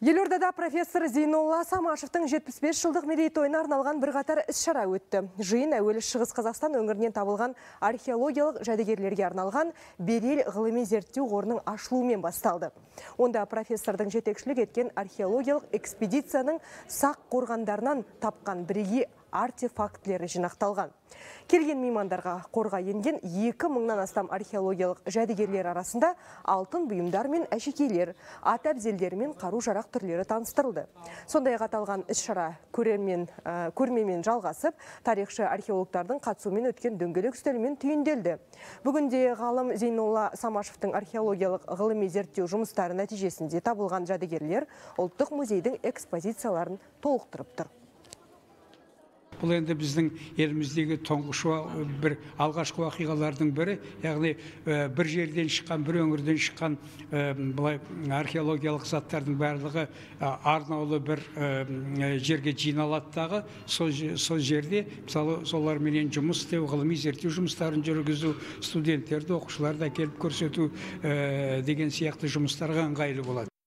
Елордада профессор Зейнолла Самашевтың 75 жылдық мерейтойына арналған бірқатар іс-шара өтті. Жиын әуелі Шығыс Қазақстан өңірінен табылған археологиялық жәдігерлерге арналған Берел ғылыми зерттеу қорының ашылуымен басталды. Онда профессордың жетекшілік еткен археологиялық экспедицияның сақ қорғандарынан тапқан бірегей артефактілері жинақталған. Келген меймандарға қорға енген 2 мыңнан астам археологиялық жәдігерлер арасында алтын бұйымдар мен әшекейлер, ат әбзелдері мен қару жарақ түрлері таныстырылды. Сондай аталған іс-шара көрмемен жалғасып, тарихшы археологтардың қатысуымен өткен дөңгелек үстелмен түйінделді. Бүгінде ғалым Зейнолла Самашевтың археологиялық ғылыми зерттеу жұмыстары нәтижесінде табылған жәдігерлер ұлттық музейдің экспозицияларын толықтырып тұр бұл енді біздің еліміздегі тұңғыш бір алғашқы оқиғалардың бірі. Яғни бір жерден шыққан бір өңірден шыққан былай археологиялық заттардың барлығы арнаулы бір жерге жиналады дағы сол жерде мысалы соларменен жұмыс істеу ғылыми зерттеу жұмыстарын жүргізу студенттерді оқушыларды әкеліп көрсету деген сияқты жұмыстарға ыңғайлы болады.